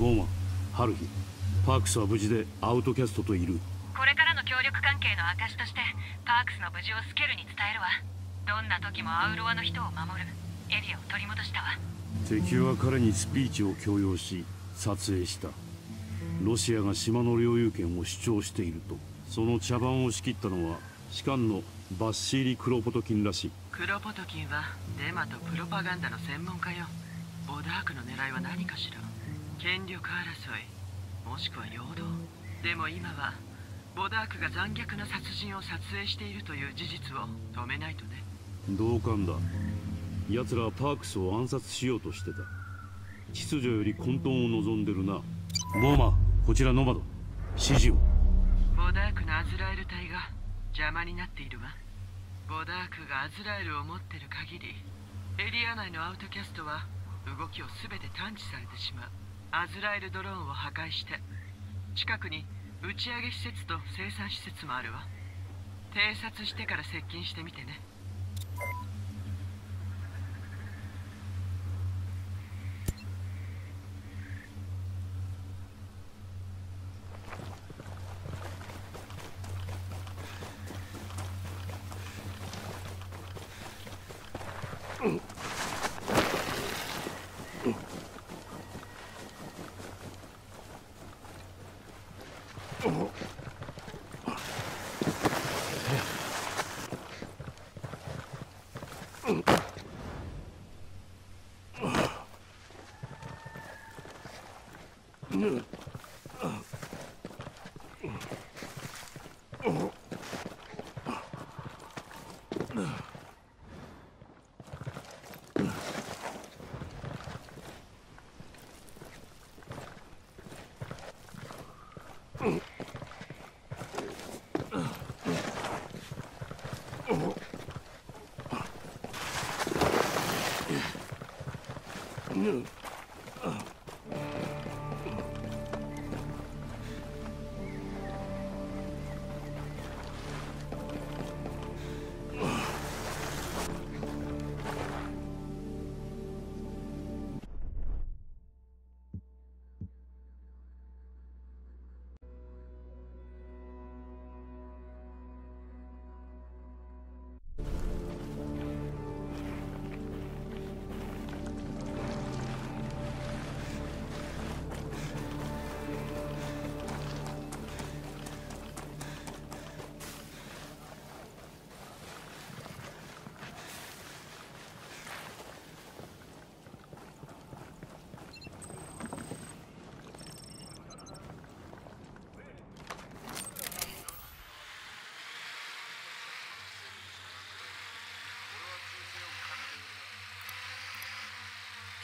ゴーマハルヒパークスは無事でアウトキャストといる。これからの協力関係の証としてパークスの無事をスケルに伝えるわ。どんな時もアウロワの人を守る。エリアを取り戻したわ。敵は彼にスピーチを強要し撮影した。ロシアが島の領有権を主張していると。その茶番を仕切ったのは士官のバッシーリ・クロポトキンらしい。クロポトキンはデマとプロパガンダの専門家よ。ボダークの狙いは何かしら？権力争いもしくは陽動。でも今はボダークが残虐な殺人を撮影しているという事実を止めないとね。同感だ。奴らはパークスを暗殺しようとしてた。秩序より混沌を望んでるな。ゴーマこちらノマド。指示を。ボダークのアズラエル隊が邪魔になっているわ。ボダークがアズラエルを持ってる限りエリア内のアウトキャストは動きを全て探知されてしまうアズラエルドローンを破壊して近くに打ち上げ施設と生産施設もあるわ。偵察してから接近してみてね。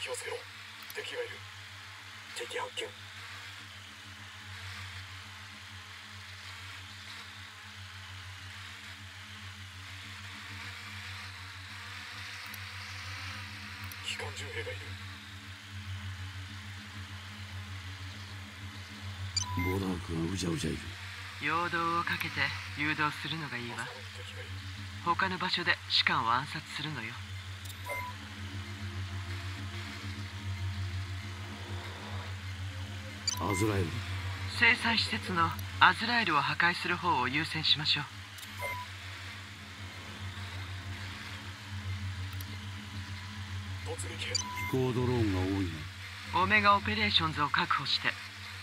気をつけろ。敵がいる。敵発見。機関銃兵がいる。ボダークがうじゃうじゃいる。陽動をかけて誘導するのがいいわ。他の場所で士官を暗殺するのよアズラエル。生産施設のアズラエルを破壊する方を優先しましょう。飛行ドローンが多いなオメガオペレーションズを確保して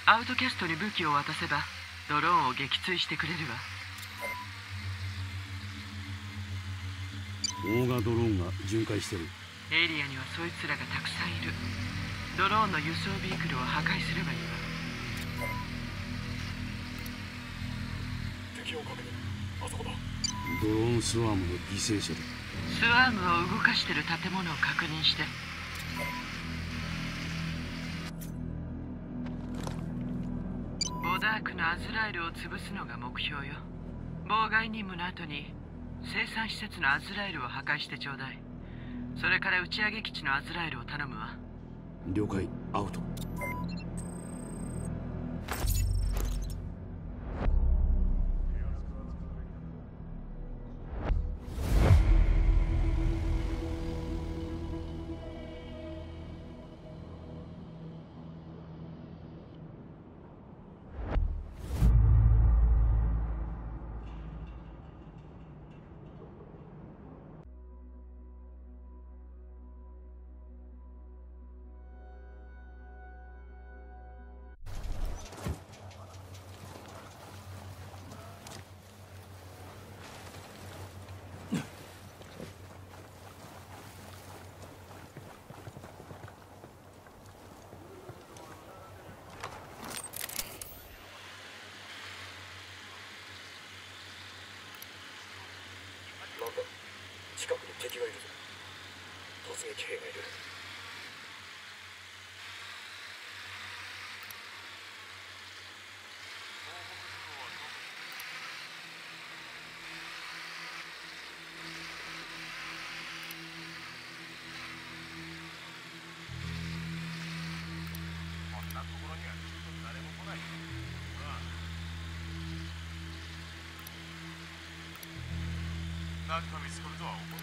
アウトキャストに武器を渡せばドローンを撃墜してくれるわ。オーガドローンが巡回してる。エリアにはそいつらがたくさんいる。ドローンの輸送ビークルを破壊すればいい。わドローンスワームの犠牲者だ。スワームを動かしてる建物を確認して。ボダークのアズラエルを潰すのが目標よ。妨害任務の後に生産施設のアズラエルを破壊してちょうだい。それから打ち上げ基地のアズラエルを頼むわ。了解。アウト近くに敵がいるぞ突撃兵がいるナークのミスコルとは思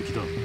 敵だ。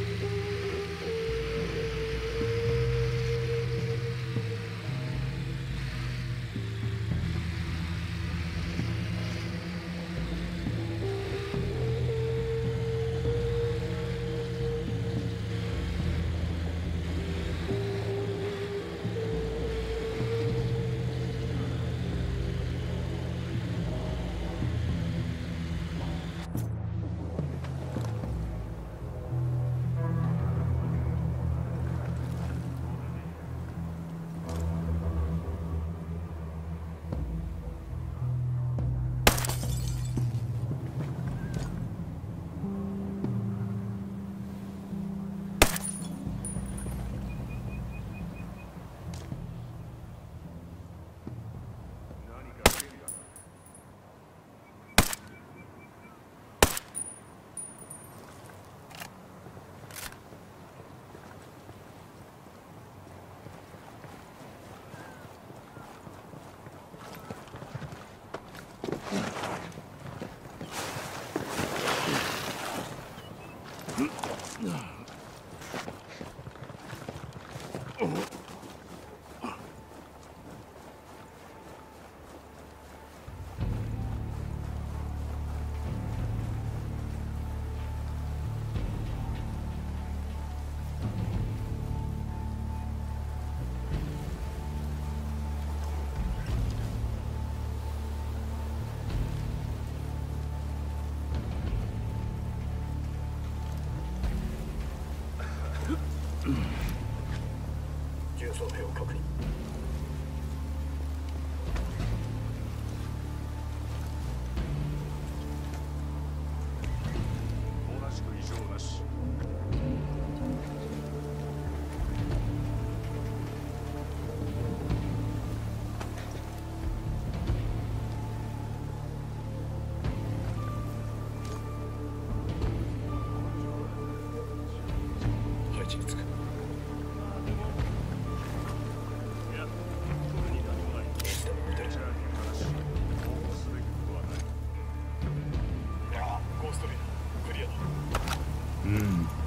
地に着く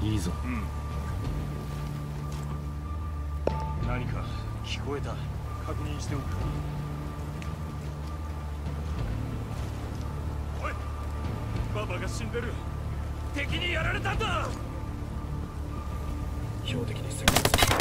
いい、うん、何か聞こえた。確認しておく。おいパパが死んでる。敵にやられたんだ。標的にす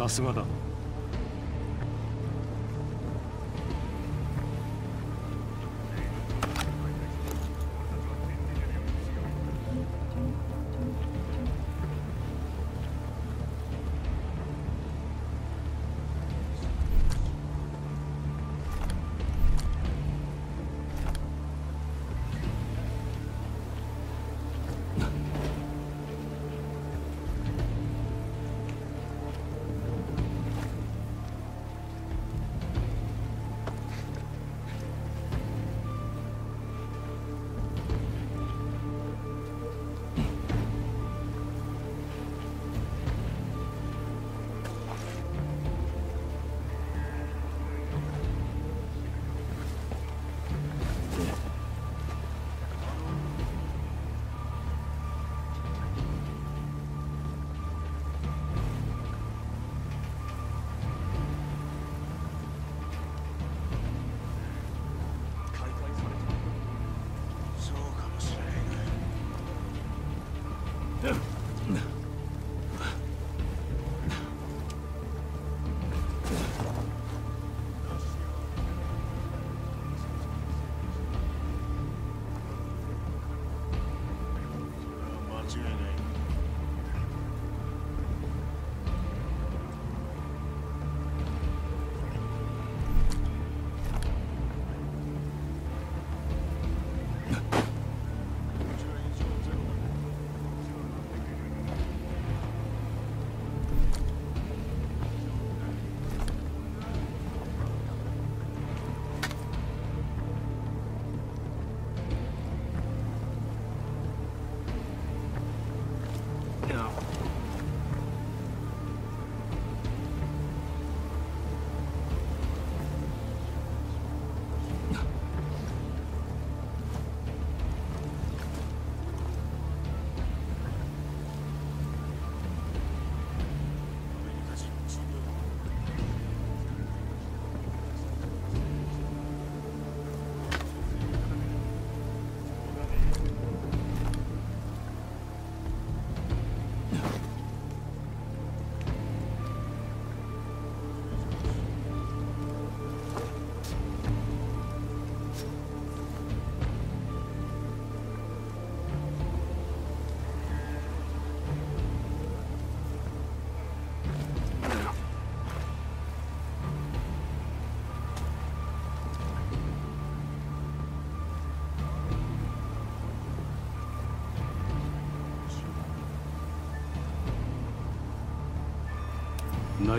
さすがだ。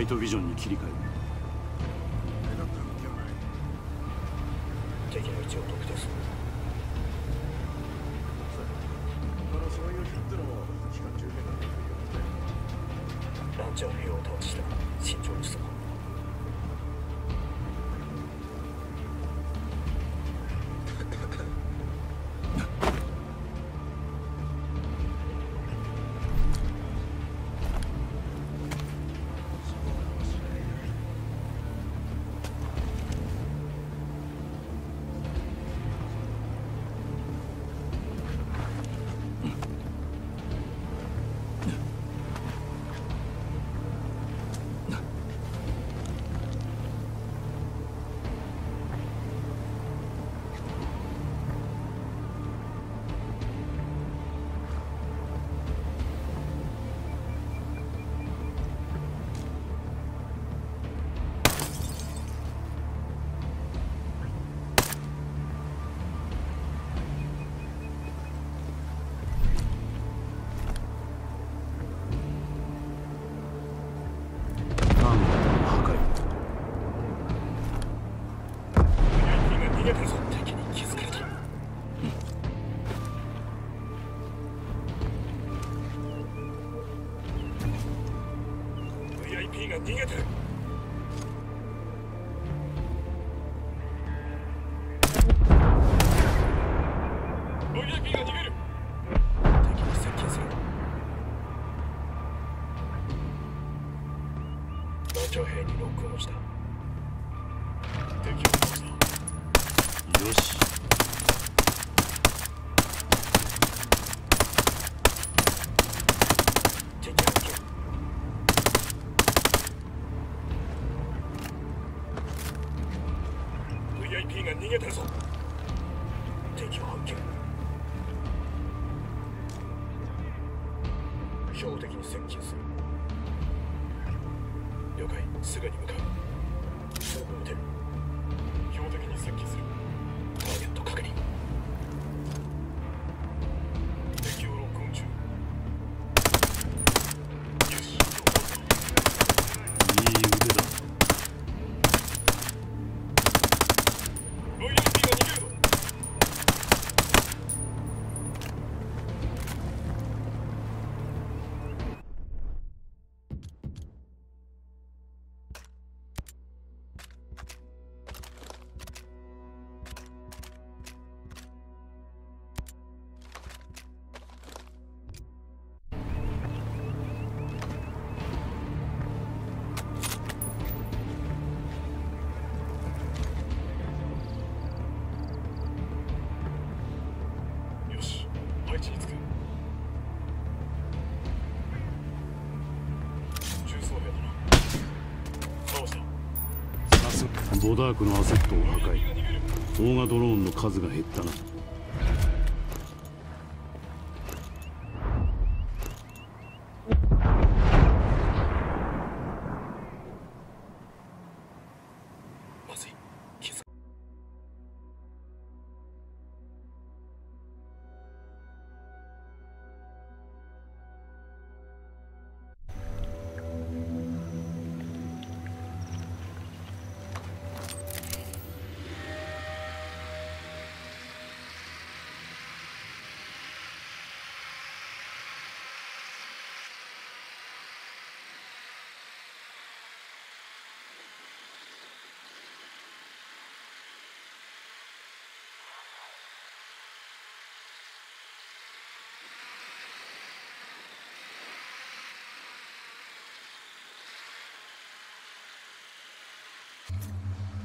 イトビジョンに切り替え標ダークのアセットを破壊。大型ドローンの数が減ったな。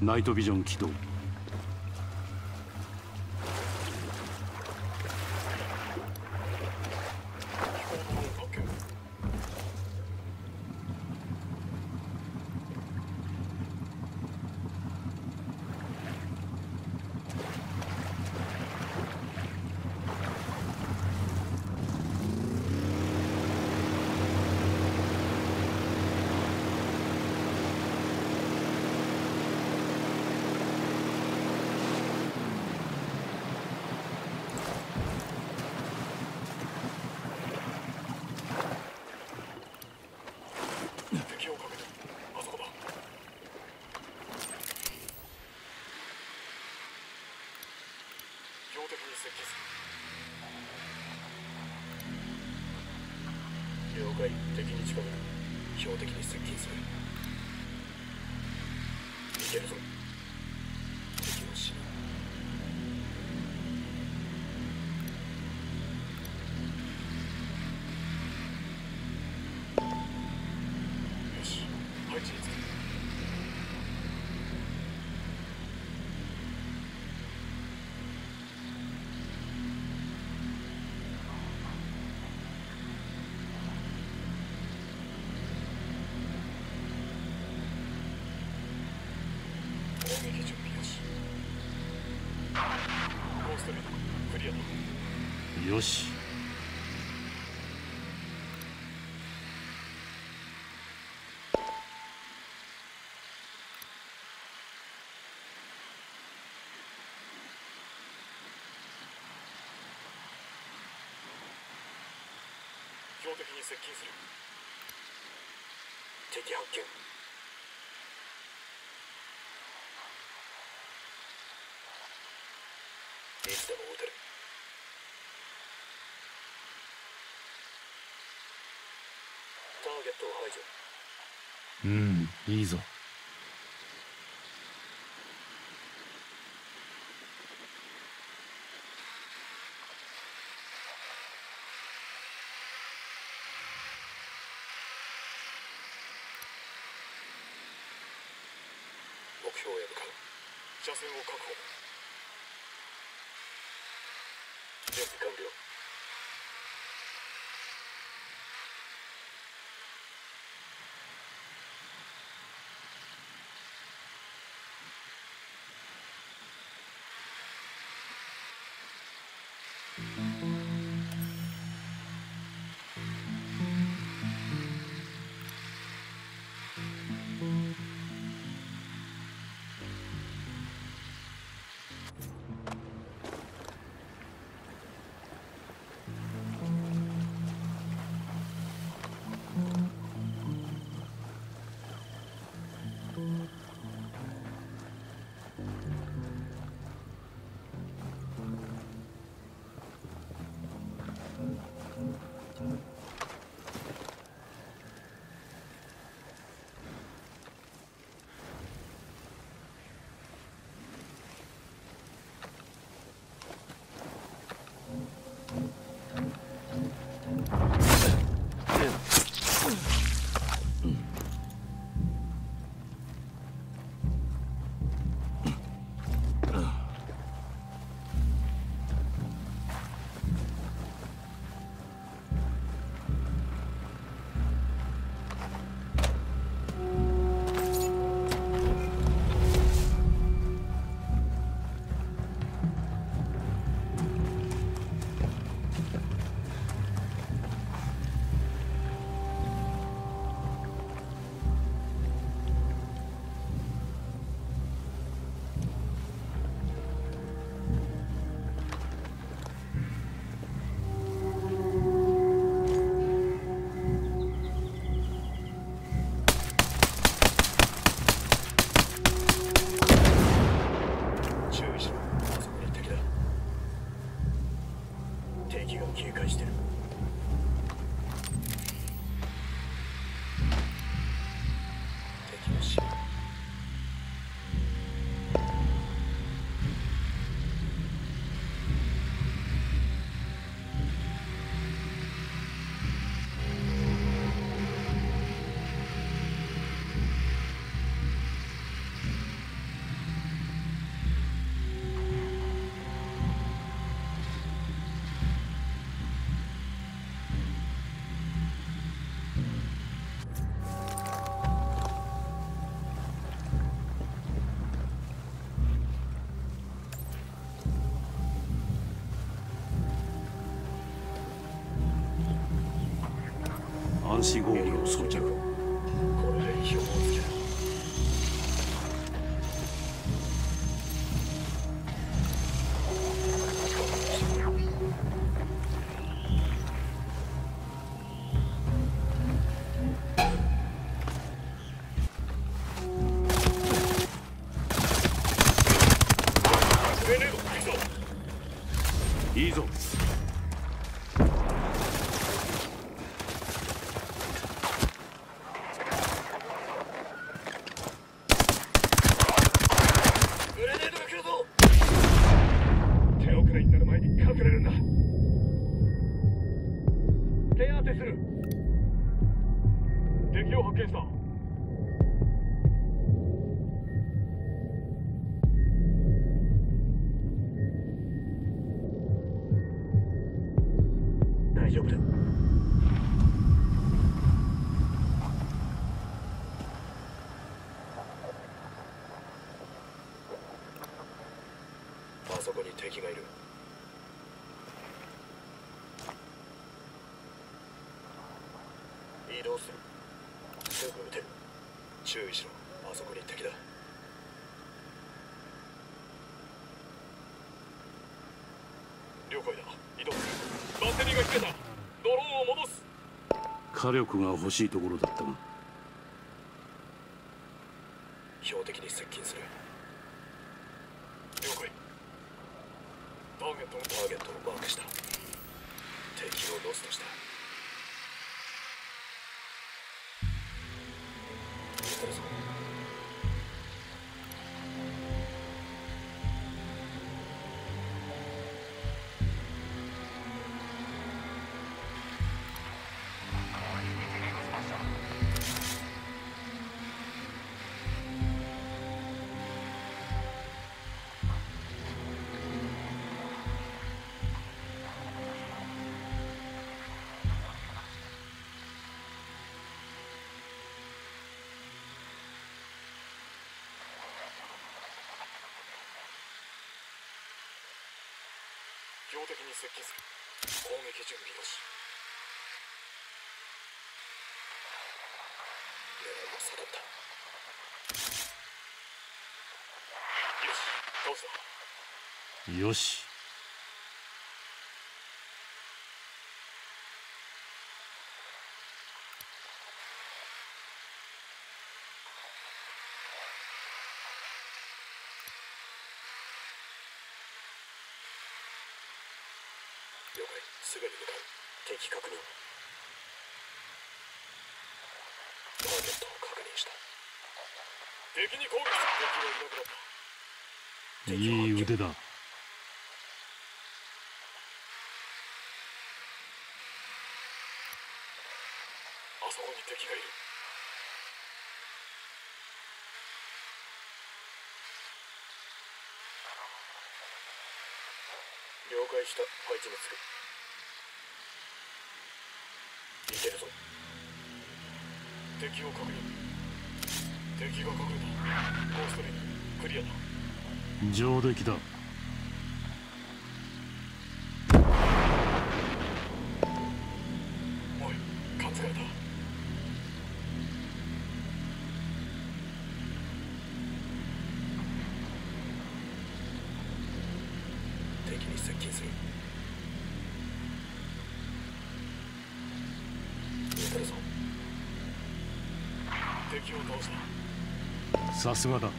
ナイトビジョン起動。よし。標的に接近する。敵発見。いつでも撃てるターゲットを排除うんいいぞ。目標へ向かう車線を確保。準備完了敵が警戒してる。注意しろ。あそこに敵だ。了解だ。移動する。バッテリーが切れた。ドローンを戻す。火力が欲しいところだったが。接近する攻撃準備なし狙いを定ったよし倒したよし了解すぐに向かう敵確認ターゲットを確認した。敵に攻撃敵がいなくなった。いい腕だ。あそこに敵がいる。了解した。配置につくいけるぞ。敵を確認敵が隠れた。ゴーストレインクリアだ。上出来だ。敵を倒したさすがだ。了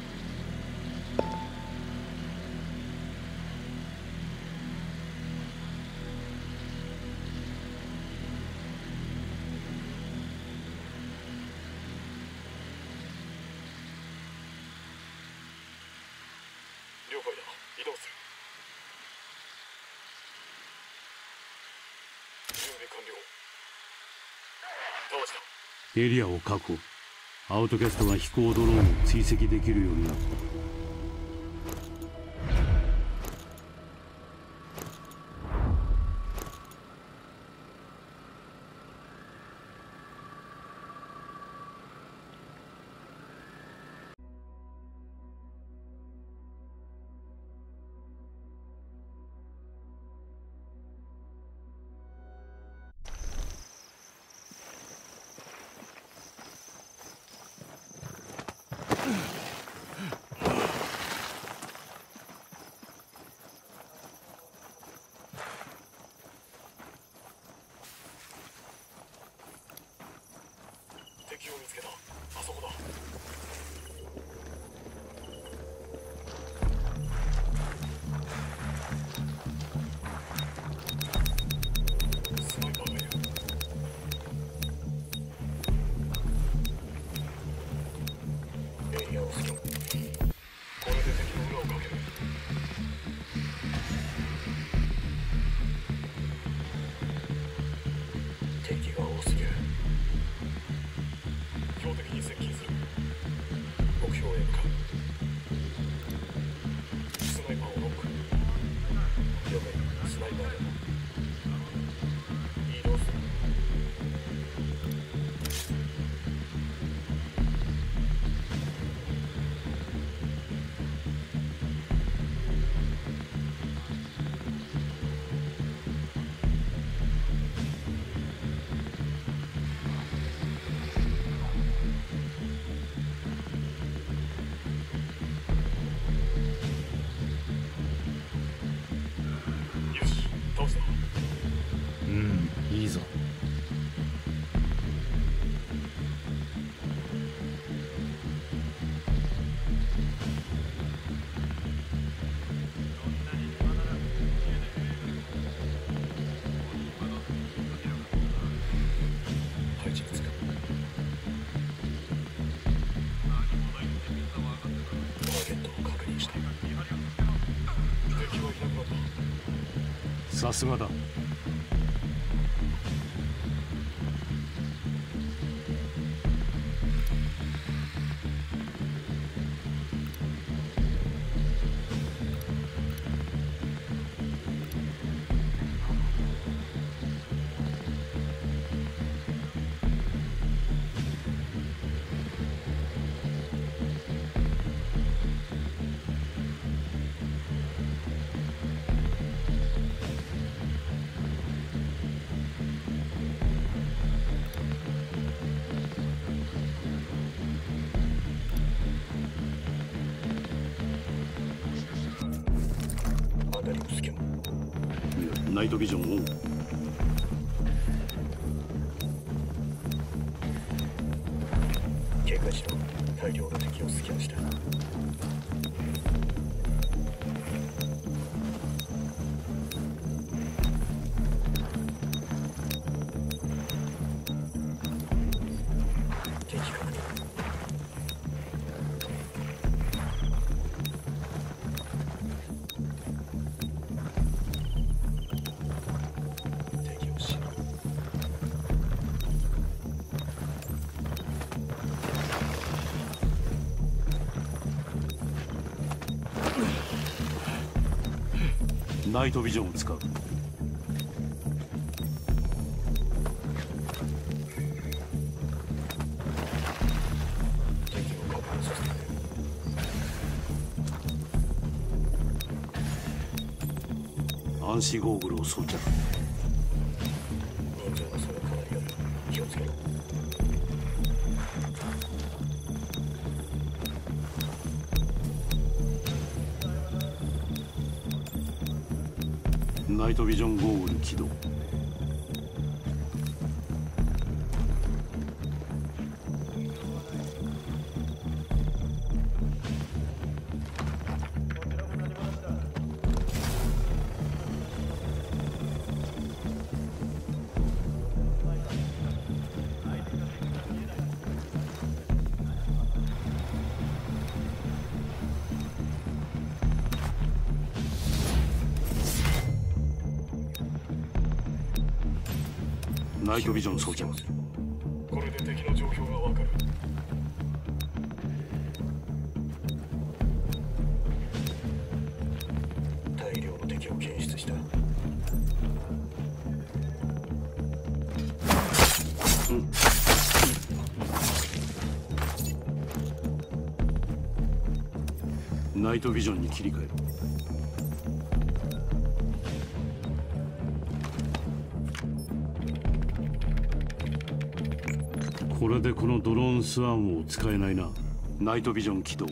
解だ。移動する。準備完了。倒した。エリアを確保アウトキャストが飛行ドローンを追跡できるようになった。さすがだ。ナイトビジョンオンナイトビジョンを使う。暗視ゴーグルを装着。イトビジョンゴーグル起動。ナイトビジョン装着これで敵の状況がわかる大量の敵を検出したナイトビジョンに切り替えれでこのドローンスワームを使えないな。ナイトビジョン起動。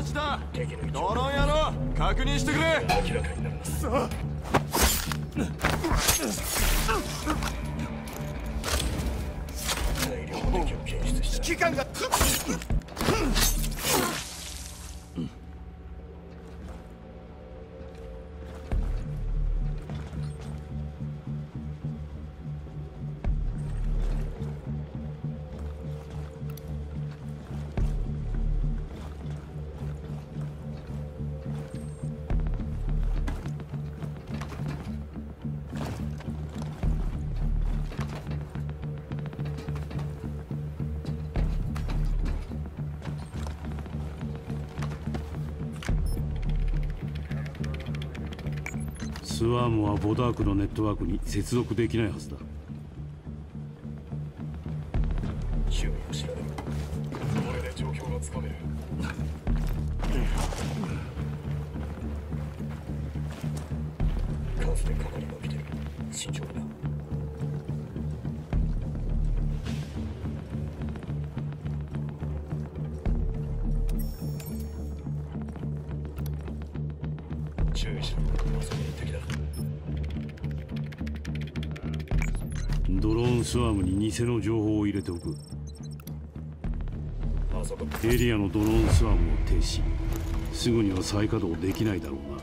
同じだ。ドローン野郎確認してくれ。明らかになるな大量の敵を検出した期間がはボダークのネットワークに接続できないはずだ。スワームに偽の情報を入れておく。エリアのドローンスワームを停止。すぐには再稼働できないだろうな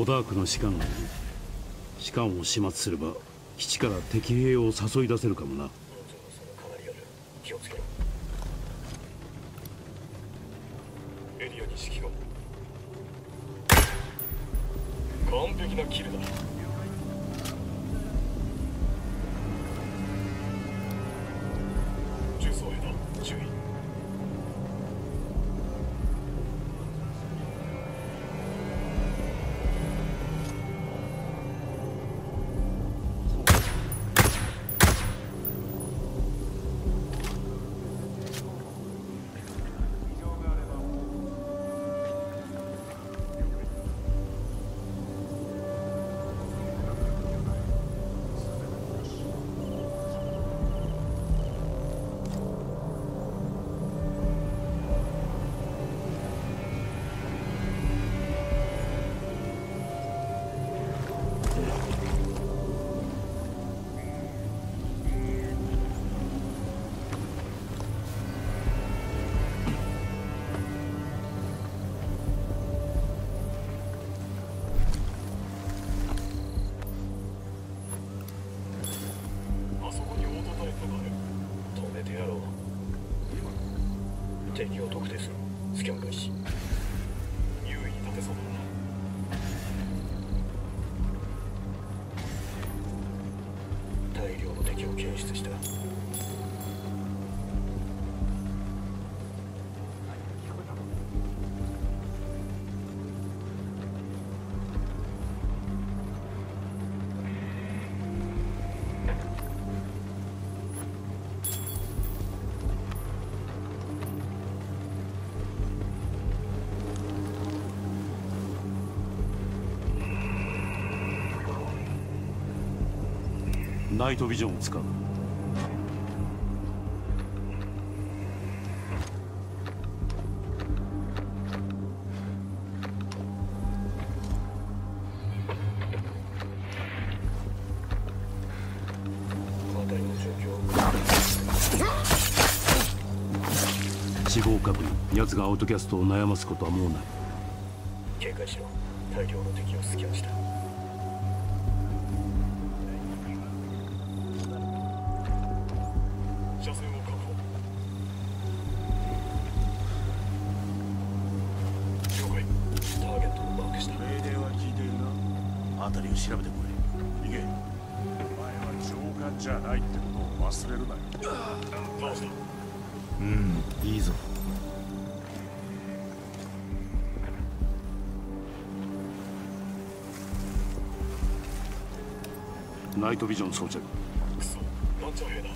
ゴダークの士官がいる。士官を始末すれば基地から敵兵を誘い出せるかもな。ナイトビジョンを使う。辺りの状況を死亡確認。奴がアウトキャストを悩ますことはもうない。警戒しろ。大量の敵をスキャンした。ナイトビジョン装着。団長兵だ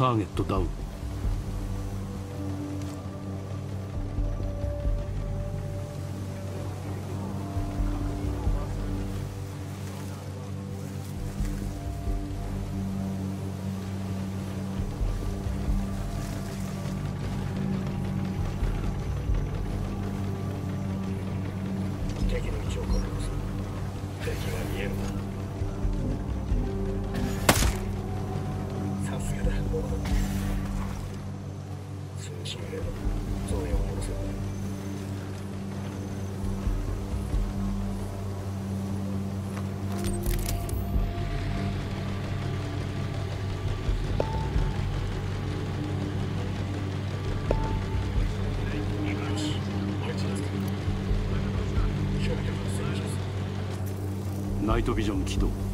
ターゲットダウン。イトビジョン起動。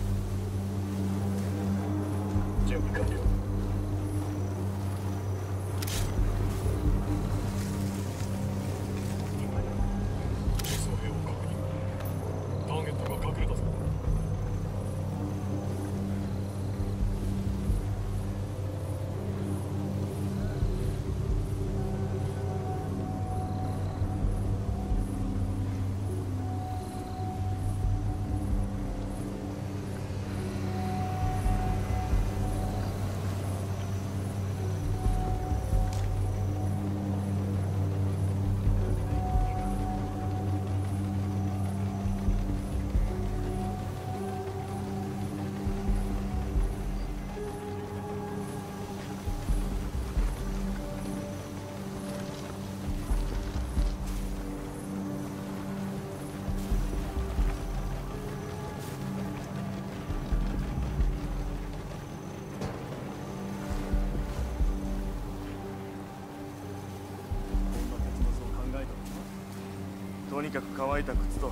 乾いた靴と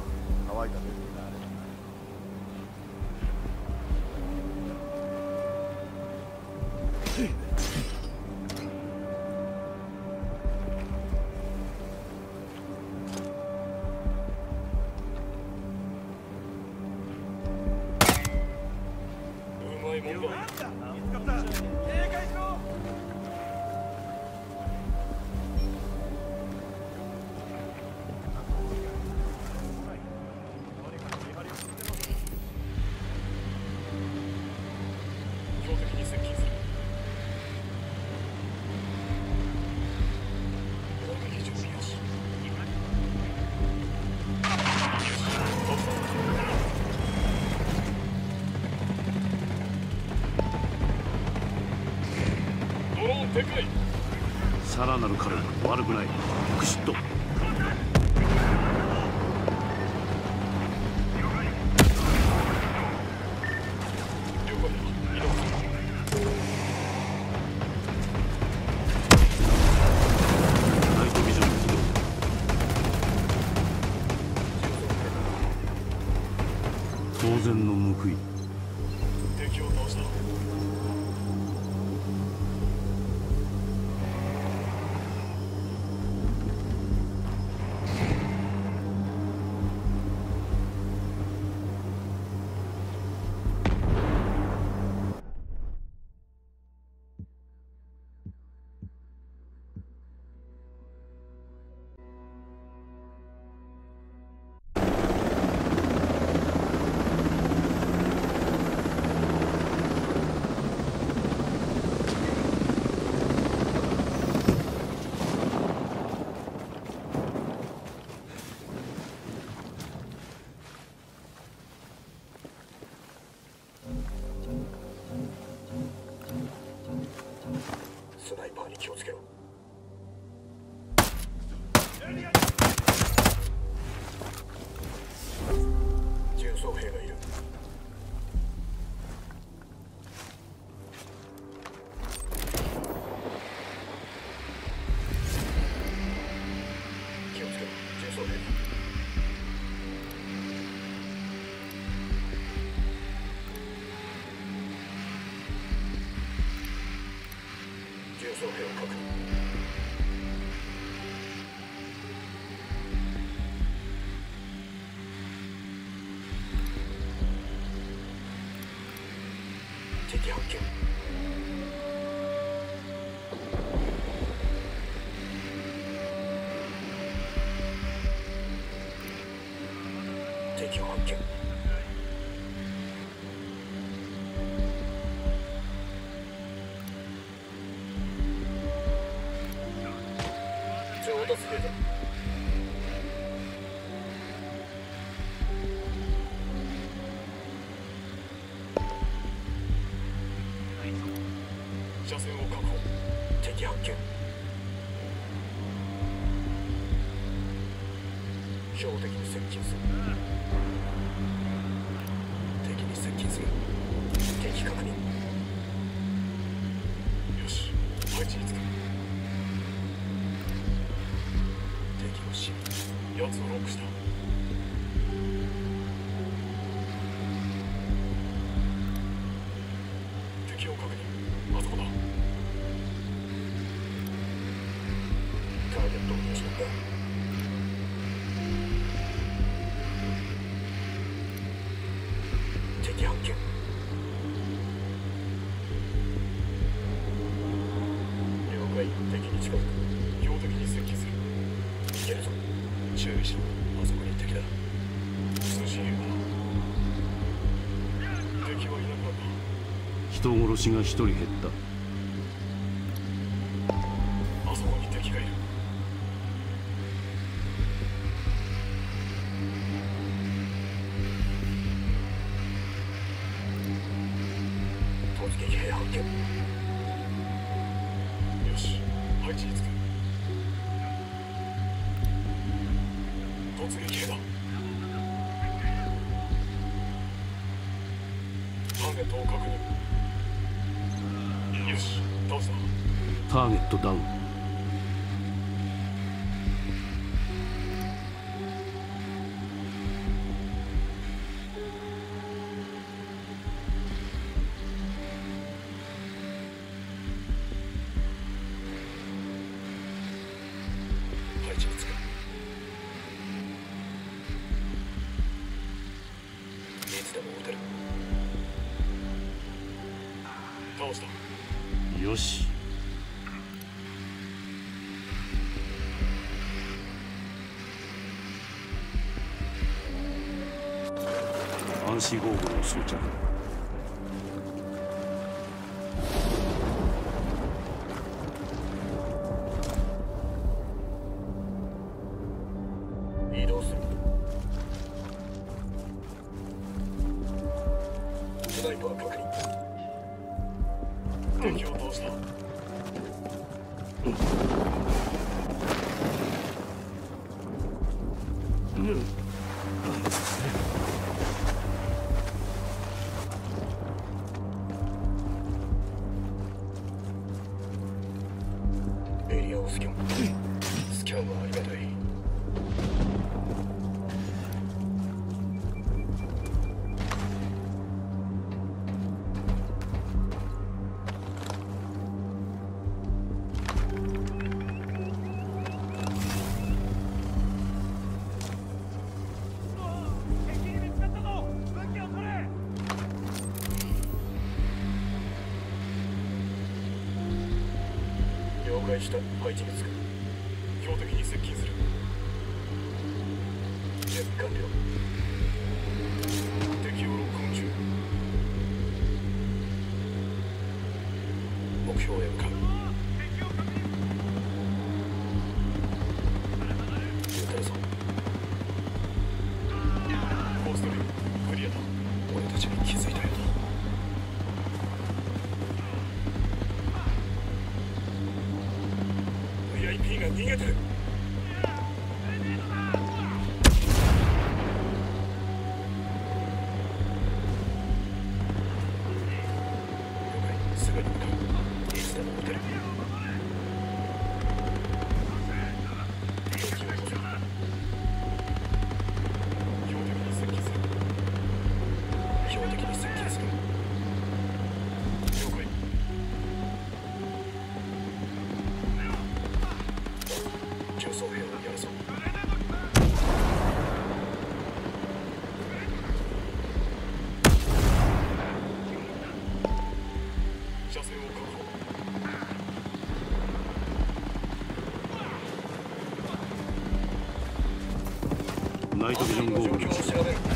乾いたさらなる彼悪くない。クシッと当然の報い。敵を倒した Tokyo. Tokyo, Tokyo. 人殺しが一人減った。あそこに敵がいる。よし配置につ突撃だ。ターゲットを確認。ターゲットダウン。了解した。配置につく。ナイトビジョンゴーグル